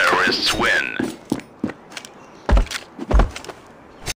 terrorists win.